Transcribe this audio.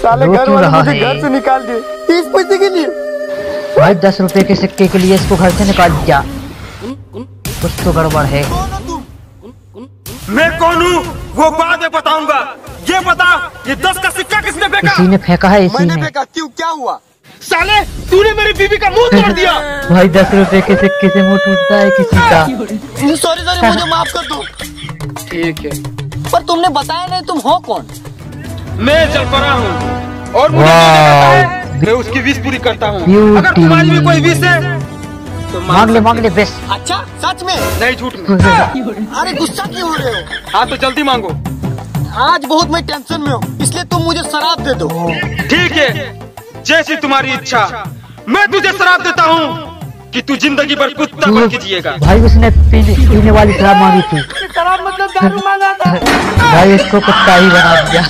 साले घर क्यों वाले मुझे घर से निकाल दिए तीस पैसे के लिए। भाई दस रुपए के सिक्के के लिए इसको घर से निकाल दिया। कुछ तो गड़बड़ है। मैं कौन हूँ? वो बाद में बताऊँगा। ये बता ये दस का सिक्का किसने फेंका? इसी ने फेंका है इसी मैंने ने। फेंका क्यों क्या हुआ? साले तूने मेरी बीबी का मुँह तोड़ दिया। भाई दस रुपए के सिक्के से मुँह टूटता है किसी का। सॉरी सॉरी मुझे माफ़ कर दो। ठीक है। पर तुमने बताया नहीं तुम हो कौन? मैं जलपरा हूँ। और मुझे है, मैं उसकी विश पूरी करता हूँ। अगर तुम्हारी भी कोई विश है तो मांग ले मांग ले बेस अच्छा सच में? नहीं झूठ में अरे गुस्सा क्यों हो रहे हो? हाँ तो जल्दी मांगो। आज बहुत मैं टेंशन में हूँ इसलिए तुम मुझे शराब दे दो। ठीक है जैसी तुम्हारी इच्छा मैं तुझे शराब देता हूँ कि तू ज़िंदगी भर कुत्ता बन के जिएगा भाई उसने पीने, पीने वाली शराब मांगी थी। शराब मतलब दारू मांगा था। भाई इसको कुत्ता ही बना दिया।